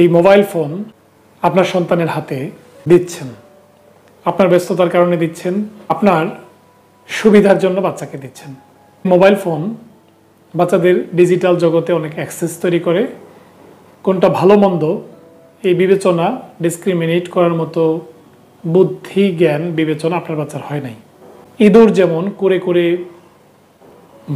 এই mobile phone আপনার সন্তানের হাতে দিচ্ছেন। আপনার ব্যস্ততার কারণে দিচ্ছেন, আপনার সুবিধার জন্য বাচ্চাকে দিচ্ছেন। মোবাইল ফোন বাচ্চাদের ডিজিটাল জগতে অনেক অ্যাক্সেস তৈরি করে। কোনটা ভালো মন্দ এই বিবেচনা ডিসক্রিমিনেট করার মতো বুদ্ধি, জ্ঞান, বিবেচনা আপনার বাচ্চার হয় নাই। ইঁদুর যেমন করে করে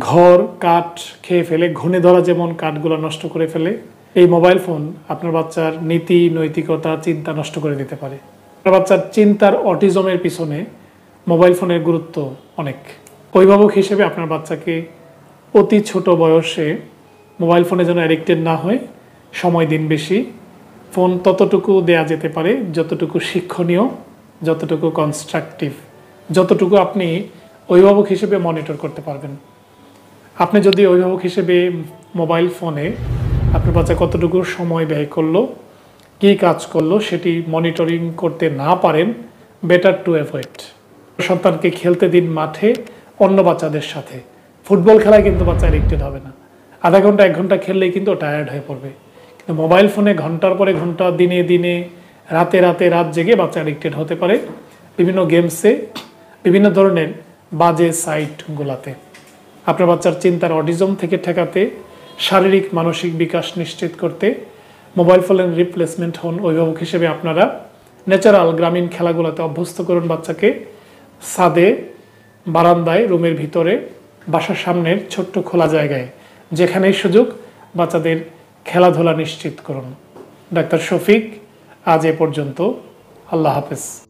ঘর, কাঠ খেয়ে ফেলে, ঘুণে ধরা যেমন কাঠগুলো নষ্ট করে ফেলে এই মোবাইল ফোন আপনার বাচ্চার নীতি, নৈতিকতা, চিন্তা নষ্ট করে দিতে পারে। আপনার বাচ্চার চিন্তার অটিজমের পিছনে মোবাইল ফোনের গুরুত্ব অনেক। অভিভাবক হিসেবে আপনার বাচ্চাকে অতি ছোট বয়সে মোবাইল ফোনে যেন অ্যাডিক্টেড না হয়, সময় দিন বেশি, ফোন ততটুকু দেয়া যেতে পারে যতটুকু শিক্ষণীয়, যতটুকু কনস্ট্রাকটিভ যতটুকু আপনি অভিভাবক হিসেবে মনিটর করতে পারবেন। আপনি যদি অভিভাবক হিসেবে মোবাইল ফোনে আপনার বাচ্চা কতটুকু সময় ব্যয় করল, কী কাজ করল সেটি মনিটরিং করতে না পারেন বেটার টু অ্যাভয়েড সন্তানকে খেলতে দিন মাঠে, অন্য বাচ্চাদের সাথে। ফুটবল খেলায় কিন্তু বাচ্চা অ্যাডিক্টেড হবে না। আধা ঘণ্টা, এক ঘণ্টা খেললেই কিন্তু টায়ার্ড হয়ে পড়বে। কিন্তু মোবাইল ফোনে ঘণ্টার পরে ঘণ্টা, দিনে দিনে, রাতে রাতে, রাত জেগে বাচ্চা অ্যাডিক্টেড হতে পারে। বিভিন্ন গেমসে বিভিন্ন ধরনের বাজে সাইটগুলাতে আপনার বাচ্চার চিন্তার অডিজম থেকে ঠেকাতে শারীরিক, মানসিক বিকাশ নিশ্চিত করতে মোবাইল ফোনের রিপ্লেসমেন্ট হন অভিভাবক হিসেবে আপনারা। ন্যাচারাল গ্রামীণ খেলাগুলোতে অভ্যস্ত করুন বাচ্চাকে। ছাদে, বারান্দায়, রুমের ভিতরে, বাসার সামনের ছোট্ট খোলা জায়গায়, যেখানেই সুযোগ, বাচ্চাদের খেলাধুলা নিশ্চিত করুন। ডাক্তার শফিক, আজ এ পর্যন্ত। আল্লাহ হাফেজ।